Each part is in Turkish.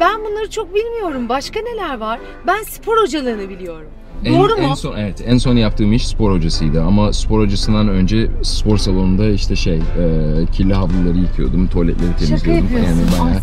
Ben bunları çok bilmiyorum. Başka neler var? Ben spor hocalığını biliyorum. En, Doğru mu? En son evet en son yaptığım iş spor hocasıydı ama spor hocasından önce spor salonunda işte şey e, kirli havluları yıkıyordum, tuvaletleri temizliyordum. yapıyorsun. Yani bayağı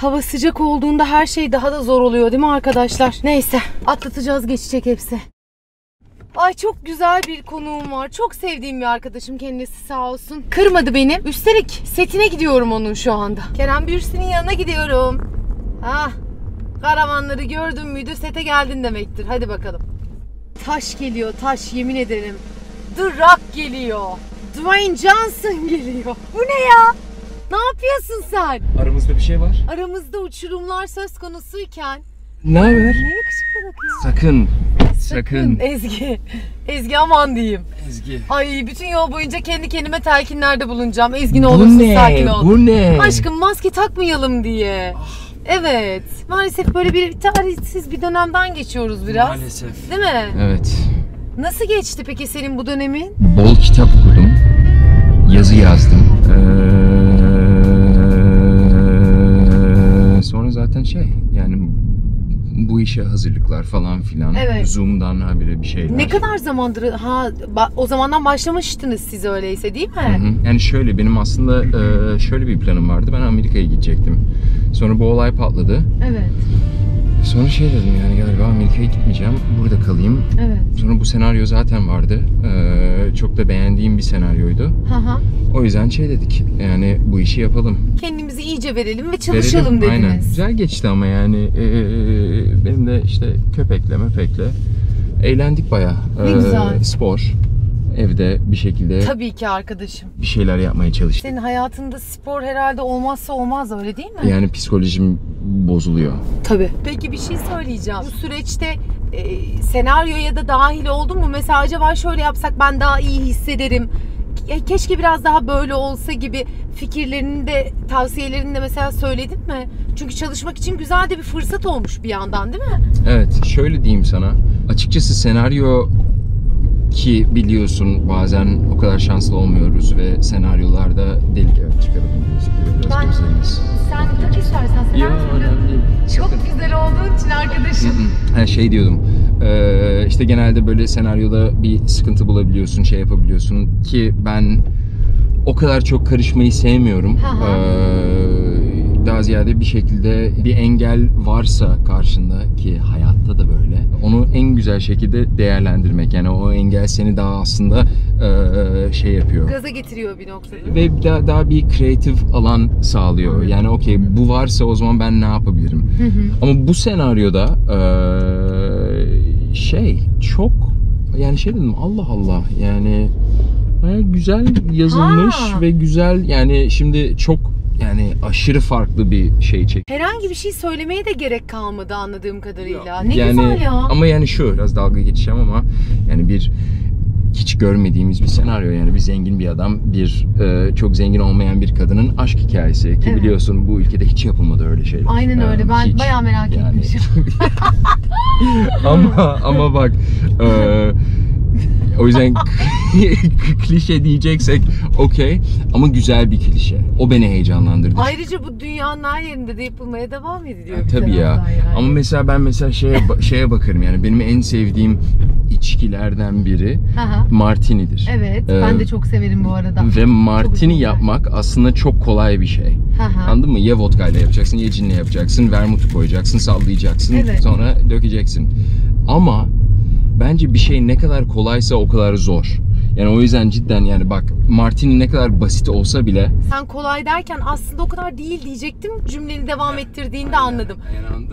Hava sıcak olduğunda her şey daha da zor oluyor değil mi arkadaşlar? Neyse atlatacağız geçecek hepsi. Ay çok güzel bir konuğum var. Çok sevdiğim bir arkadaşım kendisi sağ olsun. Kırmadı beni. Üstelik setine gidiyorum onun şu anda. Kerem Bürsin'in yanına gidiyorum. Ah, karavanları gördün müydü sete geldin demektir. Hadi bakalım. Taş geliyor taş yemin ederim. The Rock geliyor. Dwayne Johnson geliyor. Bu ne ya? Ne yapıyorsun sen? Aramızda bir şey var. Aramızda uçurumlar söz konusuyken Ne haber? ne yakışıklı bakıyor. Sakın. Sakın. Ezgi. Ezgi aman diyeyim. Ezgi. Ay bütün yol boyunca kendi kendime telkinlerde bulunacağım. Ezgi ne olursun ne? sakin ol. Bu ne? Aşkım maske takmayalım diye. Evet. Maalesef böyle bir tarihsiz bir dönemden geçiyoruz biraz. Maalesef. Değil mi? Evet. Nasıl geçti peki senin bu dönemin? Bol kitap okudum. Yazı yazdım. Ee, zaten şey yani bu işe hazırlıklar falan filan. Evet. Zoom'dan habire bir şeyler. Ne kadar zamandır ha o zamandan başlamıştınız siz öyleyse değil Hı mi? hı. Yani şöyle benim aslında şöyle bir planım vardı. Ben Amerika'ya gidecektim. Sonra bu olay patladı. Evet. Sonra şey dedim yani galiba Amerika'ya gitmeyeceğim. Burada kalayım. Evet. Sonra bu senaryo zaten vardı. Ee, çok da beğendiğim bir senaryoydu. Hı hı. O yüzden şey dedik. Yani bu işi yapalım. Kendimizi iyice verelim ve çalışalım Verelim. dediniz. Aynen. Güzel geçti ama yani ee, benim de işte köpekle mepekle eğlendik bayağı. Ne güzel. Spor. Evde bir şekilde Tabii ki arkadaşım. bir şeyler yapmaya çalıştık. Senin hayatında spor herhalde olmazsa olmaz öyle değil mi? Yani psikolojim bozuluyor. Tabii. Peki bir şey söyleyeceğim. Bu süreçte e, senaryoya da dahil oldun mu? Mesela acaba şöyle yapsak ben daha iyi hissederim. Ke- Keşke biraz daha böyle olsa gibi fikirlerini de tavsiyelerini de mesela söyledin mi? Çünkü çalışmak için güzel de bir fırsat olmuş bir yandan değil mi? Evet, şöyle diyeyim sana. Açıkçası senaryo ki biliyorsun bazen o kadar şanslı olmuyoruz ve senaryolarda delik evet çıkaralım müzikleri biraz Ben- gözlerimiz. Sen tak istersen. Sen Ya önemli değil. Çok Sakın. güzel olduğun için arkadaşım. Ha şey diyordum. Ee, işte genelde böyle senaryoda bir sıkıntı bulabiliyorsun, şey yapabiliyorsun ki ben o kadar çok karışmayı sevmiyorum. Ee, daha ziyade bir şekilde bir engel varsa karşında ki hayatta da böyle. Onu en güzel şekilde değerlendirmek. Yani o engel seni daha aslında şey yapıyor Gaza getiriyor bir noktada. ve daha, daha bir kreatif alan sağlıyor. Yani okey bu varsa o zaman ben ne yapabilirim? Hı hı. Ama bu senaryoda şey çok yani şey dedim Allah Allah yani baya güzel yazılmış Ha. ve güzel yani şimdi çok yani aşırı farklı bir şey çek. Herhangi bir şey söylemeye de gerek kalmadı anladığım kadarıyla. Ne yani, güzel ya. Ama yani şu biraz dalga geçeceğim ama yani bir hiç görmediğimiz bir senaryo yani bir zengin bir adam bir e, çok zengin olmayan bir kadının aşk hikayesi ki Evet. biliyorsun bu ülkede hiç yapılmadı öyle şeyler. Aynen öyle. Ben hiç. bayağı merak Yani- etmişim. ama ama bak e, o yüzden klişe diyeceksek okey ama güzel bir klişe. O beni heyecanlandırdı. Ayrıca bu dünyanın her yerinde de yapılmaya devam ediliyor. Ya, bir tabii ya. yani. Ama mesela ben mesela şeye şeye bakarım yani benim en sevdiğim içkilerden biri hı. martini'dir. Evet. Ee, ben de çok severim bu arada. Ve martini yapmak aslında çok kolay bir şey. Hı. Anladın mı? Ya vodka ile yapacaksın, ya cinle yapacaksın, vermutu koyacaksın, sallayacaksın, Evet. sonra dökeceksin. Ama bence bir şey ne kadar kolaysa o kadar zor. Yani o yüzden cidden yani bak martini ne kadar basit olsa bile Sen kolay derken aslında o kadar değil diyecektim. Cümleni devam ettirdiğinde anladım.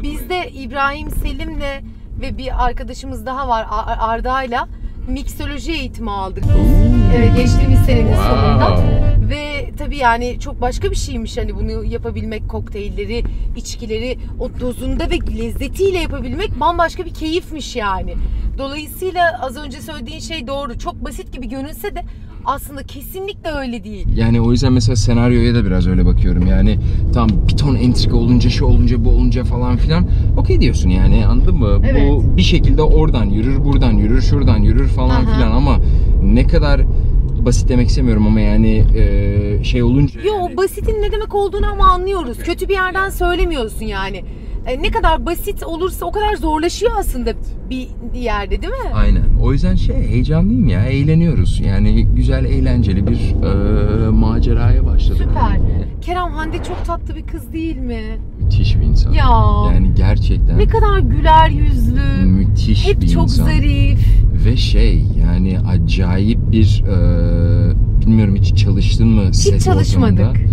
Bizde İbrahim Selim'le ve bir arkadaşımız daha var Arda'yla miksoloji eğitimi aldık. Evet geçtiğimiz senenin sonunda. Ve tabii yani çok başka bir şeymiş hani bunu yapabilmek kokteylleri, içkileri o dozunda ve lezzetiyle yapabilmek bambaşka bir keyifmiş yani. Dolayısıyla az önce söylediğin şey doğru. Çok basit gibi görünse de Aslında kesinlikle öyle değil. Yani o yüzden mesela senaryoya da biraz öyle bakıyorum. Yani tam bir ton entrika olunca, şu olunca, bu olunca falan filan. Okey diyorsun yani anladın mı? Evet. Bu bir şekilde oradan yürür, buradan yürür, şuradan yürür falan Aha. filan ama ne kadar basit demek istemiyorum ama yani e, şey olunca Yo yani- basitin ne demek olduğunu ama anlıyoruz. Kötü bir yerden söylemiyorsun yani. E, ne kadar basit olursa o kadar zorlaşıyor aslında bir yerde değil mi? Aynen. O yüzden şey heyecanlıyım ya. Eğleniyoruz. Yani güzel, eğlenceli bir e, maceraya başladık. Süper. Kerem Hande çok tatlı bir kız değil mi? Müthiş bir insan. Ya. Yani gerçekten Ne kadar güler yüzlü. müthiş Hep bir çok insan. zarif. Ve şey yani acayip bir e, bilmiyorum hiç çalıştın mı Hiç çalışmadık. ortamında?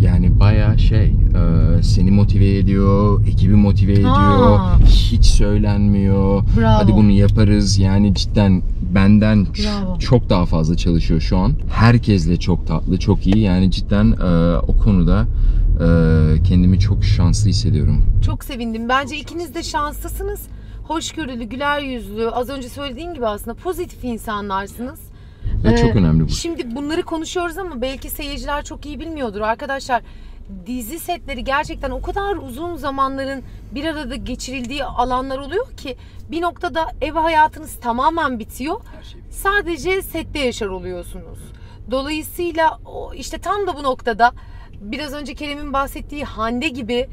Yani baya şey e, seni motive ediyor, ekibi motive ediyor, Ha. hiç söylenmiyor. Bravo. Hadi bunu yaparız. Yani cidden benden Bravo. çok daha fazla çalışıyor şu an. Herkesle çok tatlı, çok iyi. Yani cidden e, o konuda e, kendimi çok şanslı hissediyorum. Çok sevindim. Bence ikiniz de şanslısınız. Hoşgörülü, güler yüzlü, az önce söylediğin gibi aslında pozitif insanlarsınız. Ve Ee, çok önemli bu. Şimdi bunları konuşuyoruz ama belki seyirciler çok iyi bilmiyordur. Arkadaşlar dizi setleri gerçekten o kadar uzun zamanların bir arada geçirildiği alanlar oluyor ki bir noktada ev hayatınız tamamen bitiyor. Sadece sette yaşar oluyorsunuz. Dolayısıyla o işte tam da bu noktada biraz önce Kerem'in bahsettiği Hande gibi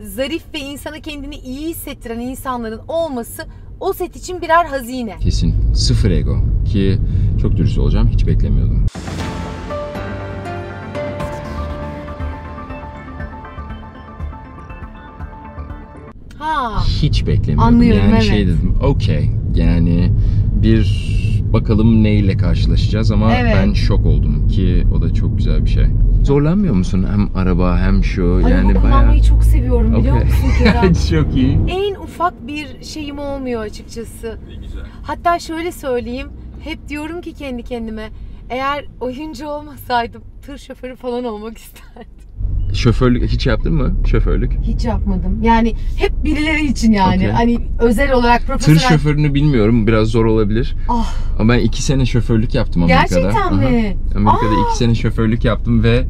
zarif ve insana kendini iyi hissettiren insanların olması o set için birer hazine. Kesin. Sıfır ego. Ki çok dürüst olacağım. Hiç beklemiyordum. Ha. Hiç beklemiyordum. Anlıyorum, yani evet. şey dedim. Okey. Yani bir bakalım neyle karşılaşacağız ama Evet. ben şok oldum ki o da çok güzel bir şey. Zorlanmıyor musun? Hem araba hem şu Ay, yani bayağı... kullanmayı çok seviyorum biliyor Okey. musun Kerem? çok iyi. en ufak bir şeyim olmuyor açıkçası. güzel. Hatta şöyle söyleyeyim. Hep diyorum ki kendi kendime eğer oyuncu olmasaydım tır şoförü falan olmak isterdim. Şoförlük hiç yaptın mı? Şoförlük. Hiç yapmadım. Yani hep birileri için yani. Okey. Hani özel olarak Tır profesyonel. şoförünü bilmiyorum. Biraz zor olabilir. Ah, Ama ben iki sene şoförlük yaptım Amerika'da. gerçekten Aha. mi? Amerika'da Aa! iki sene şoförlük yaptım ve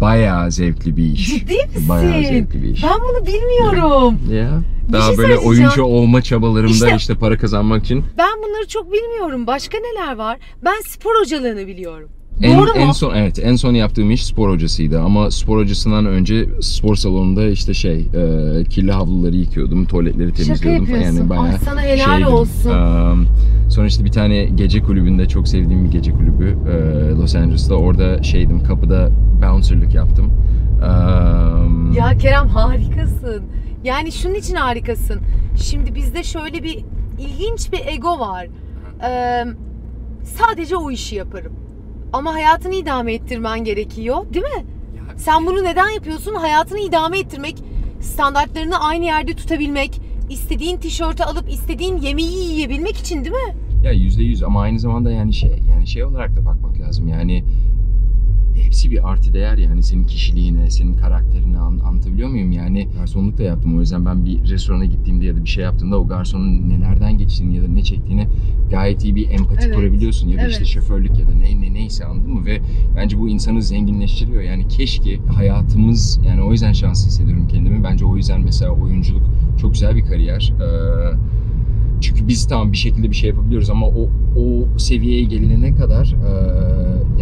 bayağı zevkli bir iş. Ciddi misin? Bayağı zevkli bir iş. Ben bunu bilmiyorum. Ya. Bir Daha şey böyle oyuncu olma çabalarımda İşte- işte, para kazanmak için. Ben bunları çok bilmiyorum. Başka neler var? Ben spor hocalığını biliyorum. En, Doğru mu? en son evet en son yaptığım iş spor hocasıydı ama spor hocasından önce spor salonunda işte şey e, kirli havluları yıkıyordum, tuvaletleri Şaka temizliyordum falan. yapıyorsun. yani bayağı Ay sana helal şeydim. olsun. Eee, sonra işte bir tane gece kulübünde çok sevdiğim bir gece kulübü eee, Los Angeles'ta orada şeydim kapıda bouncerlık yaptım. Eee, Ya Kerem harikasın. Yani şunun için harikasın. Şimdi bizde şöyle bir ilginç bir ego var. Ee, sadece o işi yaparım. Ama hayatını idame ettirmen gerekiyor, değil mi? Sen bunu neden yapıyorsun? Hayatını idame ettirmek, standartlarını aynı yerde tutabilmek, istediğin tişörtü alıp istediğin yemeği yiyebilmek için değil mi? Ya yüzde yüz ama aynı zamanda yani şey yani şey olarak da bakmak lazım yani hepsi bir artı değer yani senin kişiliğine, senin karakterine an- anlatabiliyor muyum? Yani garsonluk da yaptım o yüzden ben bir restorana gittiğimde ya da bir şey yaptığımda o garsonun nelerden geçtiğini ya da ne çektiğini gayet iyi bir empati Evet, kurabiliyorsun ya da işte evet. şoförlük ya da ne, ne neyse anladın mı? Ve bence bu insanı zenginleştiriyor yani keşke hayatımız yani o yüzden şanslı hissediyorum kendimi. Bence o yüzden mesela oyunculuk çok güzel bir kariyer. Ee, çünkü biz tamam bir şekilde bir şey yapabiliyoruz ama o o seviyeye gelinene kadar e,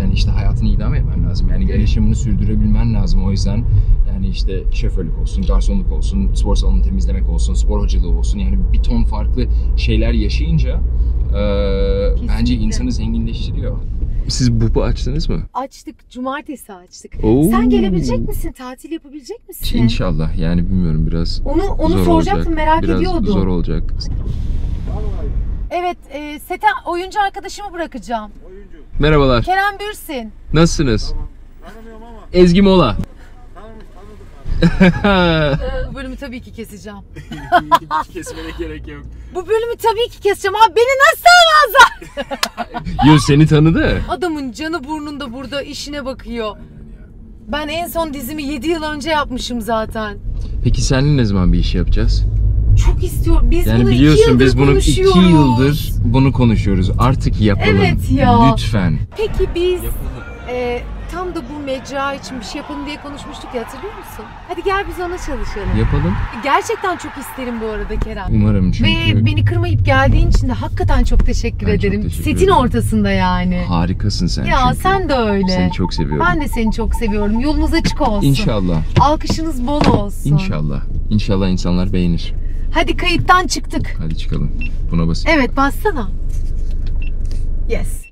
yani işte hayatını idame etmen lazım. Yani yaşamını sürdürebilmen lazım. O yüzden yani işte şoförlük olsun, garsonluk olsun, spor salonu temizlemek olsun, spor hocalığı olsun. Yani bir ton farklı şeyler yaşayınca e, bence insanı zenginleştiriyor. Siz bubu açtınız mı? Açtık, cumartesi açtık. Oo. Sen gelebilecek misin? Tatil yapabilecek misin? İnşallah yani bilmiyorum biraz Onu onu zor soracaktım, olacak. merak biraz ediyordum. zor olacak. Evet, e, sete oyuncu arkadaşımı bırakacağım. Oyuncu. Kerem Merhabalar. Bürsin. Nasılsınız? Tanımıyorum ama Ezgi Mola. Bu bölümü tabii ki keseceğim. Kesmene gerek yok. Bu bölümü tabii ki keseceğim abi. Beni nasıl tanımazlar? Yo seni tanıdı. Adamın canı burnunda burada işine bakıyor. Ben en son dizimi 7 yıl önce yapmışım zaten. Peki seninle ne zaman bir iş yapacağız? Çok istiyorum. Biz Yani bunu iki biliyorsun yıldır biz bunu iki yıldır bunu konuşuyoruz. Artık yapalım. Evet ya. Lütfen. Peki biz e, tam da bu mecra için bir şey yapalım diye konuşmuştuk ya hatırlıyor musun? Hadi gel biz ona çalışalım. Yapalım. Gerçekten çok isterim bu arada Kerem. Umarım çünkü Ve beni kırmayıp geldiğin için de hakikaten çok teşekkür Ben çok ederim. teşekkür Setin ederim. ortasında yani. harikasın sen ya çünkü. sen de öyle. Seni çok seviyorum. Ben de seni çok seviyorum. Yolunuz açık olsun. İnşallah. Alkışınız bol olsun. İnşallah. İnşallah insanlar beğenir. Hadi kayıttan çıktık. Hadi çıkalım. Buna basın. Evet bassana. Yes.